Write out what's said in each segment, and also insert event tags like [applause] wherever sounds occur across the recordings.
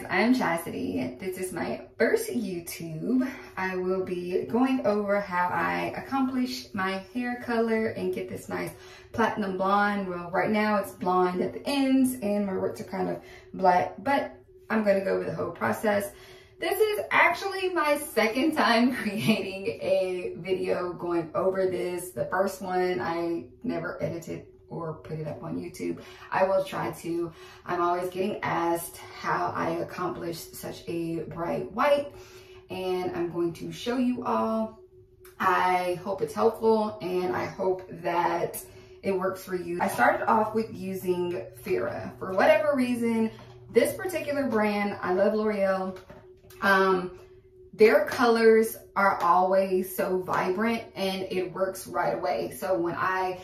guys, I'm Chasitie. This is my first YouTube. I will be going over how I accomplish my hair color and get this nice platinum blonde. Well, right now it's blonde at the ends and my roots are kind of black, but I'm gonna go over the whole process. This is actually my second time [laughs] creating a video going over this. The first one I never edited or put it up on YouTube. I will try to. I'm always getting asked how I accomplished such a bright white and I'm going to show you all. I hope it's helpful and I hope that it works for you. I started off with using Feria. For whatever reason, this particular brand, I love L'Oreal. Um, their colors are always so vibrant and it works right away. So when I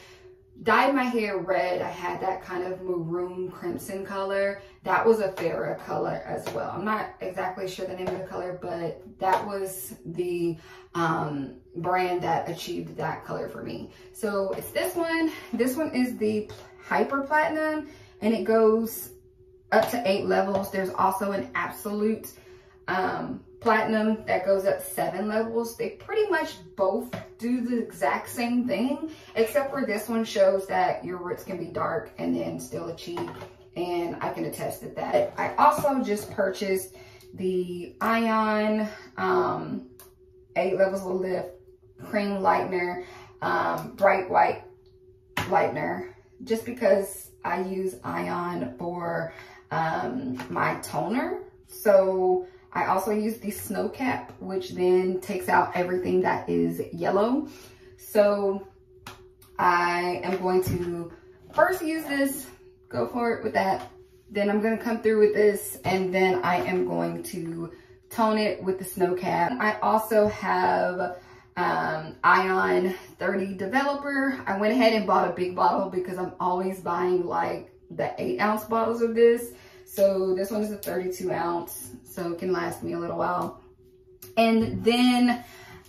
dyed my hair red. I had that kind of maroon crimson color. That was a Feria color as well. I'm not exactly sure the name of the color, but that was the um, brand that achieved that color for me. So it's this one. This one is the Hyper Platinum and it goes up to eight levels. There's also an absolute um, platinum that goes up seven levels. They pretty much both do the exact same thing, except for this one shows that your roots can be dark and then still achieve. And I can attest to that. I also just purchased the Ion um, 8 Levels of Lift Cream Lightener, um, Bright White Lightener, just because I use Ion for um, my toner. So I also use the snow cap, which then takes out everything that is yellow. So I am going to first use this, go for it with that. Then I'm gonna come through with this and then I am going to tone it with the snow cap. I also have um, Ion 30 developer. I went ahead and bought a big bottle because I'm always buying like the eight ounce bottles of this. So this one is a 32 ounce, so it can last me a little while. And then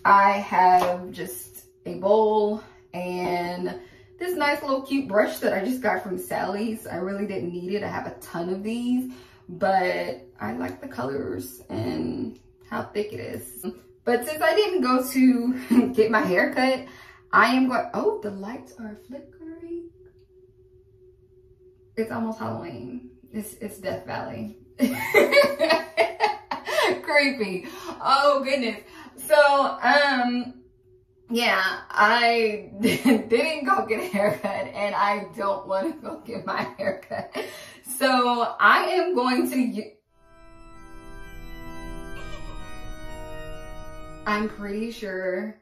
I have just a bowl and this nice little cute brush that I just got from Sally's. I really didn't need it. I have a ton of these, but I like the colors and how thick it is. But since I didn't go to [laughs] get my hair cut, I am going, oh, the lights are flickering. It's almost Halloween. It's, it's Death Valley. [laughs] Creepy. Oh goodness. So, um, yeah, I [laughs] didn't go get a haircut and I don't want to go get my haircut. So I am going to, I'm pretty sure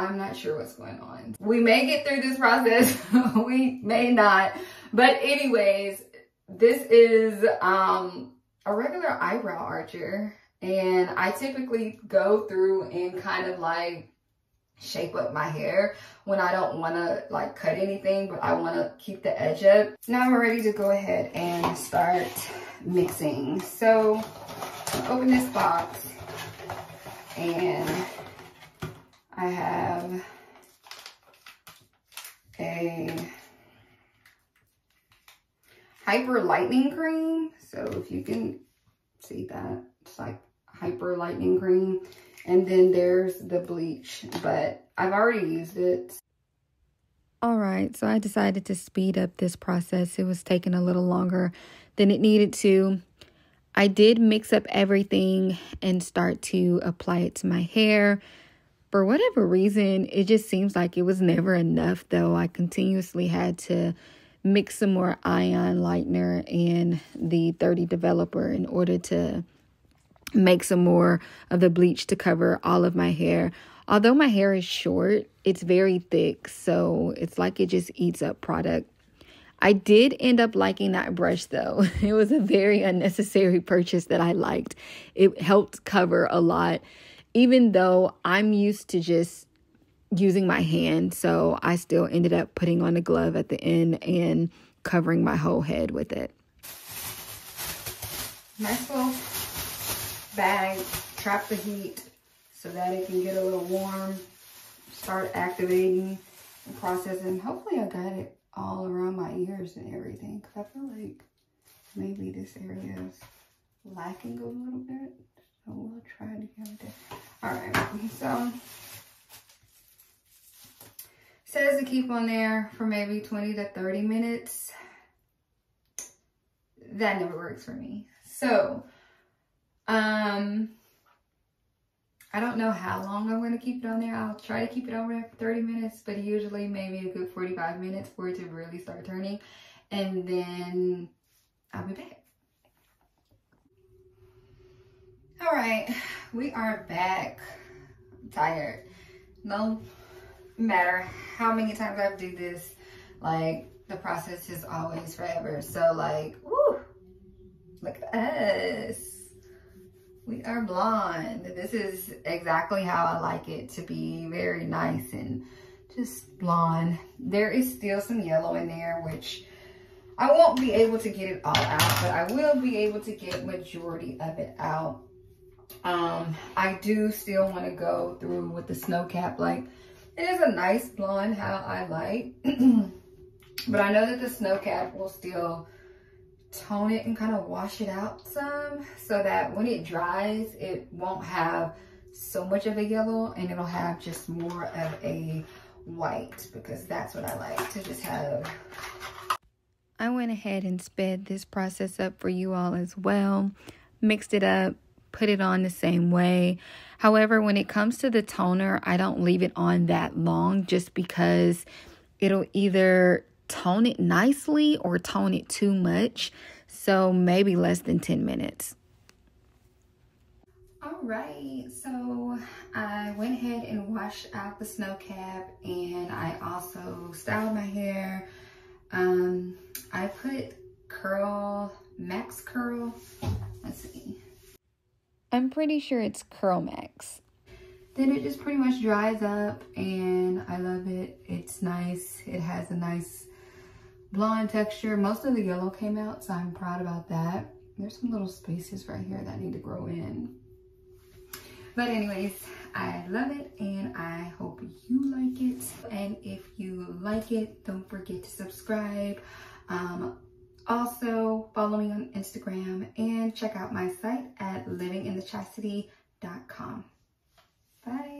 I'm not sure what's going on. We may get through this process, [laughs] we may not. But anyways, this is um, a regular eyebrow archer. And I typically go through and kind of like shape up my hair when I don't want to like cut anything, but I want to keep the edge up. Now I'm ready to go ahead and start mixing. So open this box and I have a hyper lightning cream. So if you can see that, it's like hyper lightning cream. And then there's the bleach, but I've already used it. All right, so I decided to speed up this process. It was taking a little longer than it needed to. I did mix up everything and start to apply it to my hair for whatever reason, it just seems like it was never enough, though. I continuously had to mix some more ion lightener and the 30 developer in order to make some more of the bleach to cover all of my hair. Although my hair is short, it's very thick, so it's like it just eats up product. I did end up liking that brush though. [laughs] It was a very unnecessary purchase that I liked. It helped cover a lot even though I'm used to just using my hand, so I still ended up putting on a glove at the end and covering my whole head with it. Nice little bag, trap the heat so that it can get a little warm, start activating and processing. Hopefully I got it all around my ears and everything because I feel like maybe this area is lacking a little bit. We'll try to get it. All right, so says to keep on there for maybe 20 to 30 minutes. That never works for me. So, um, I don't know how long I'm going to keep it on there. I'll try to keep it on there for 30 minutes, but usually maybe a good 45 minutes for it to really start turning. And then I'll be back. All right, we are back. I'm tired. No matter how many times I have do this, like the process is always forever. So like, woo, look at us. We are blonde. This is exactly how I like it to be very nice and just blonde. There is still some yellow in there, which I won't be able to get it all out, but I will be able to get majority of it out. Um, I do still want to go through with the snow cap. Like, it is a nice blonde how I like. [clears throat] but I know that the snow cap will still tone it and kind of wash it out some so that when it dries, it won't have so much of a yellow and it'll have just more of a white because that's what I like to just have. I went ahead and sped this process up for you all as well. Mixed it up, put it on the same way. However, when it comes to the toner, I don't leave it on that long just because it'll either tone it nicely or tone it too much. So maybe less than 10 minutes. All right, so I went ahead and washed out the snow cap and I also styled my hair. Um, I put curl, max curl, let's see. I'm pretty sure it's Curl Max. Then it just pretty much dries up and I love it. It's nice. It has a nice blonde texture. Most of the yellow came out, so I'm proud about that. There's some little spaces right here that need to grow in. But anyways, I love it and I hope you like it. And if you like it, don't forget to subscribe. Um, also, follow me on Instagram and check out my site at livinginthechasitie.com. Bye.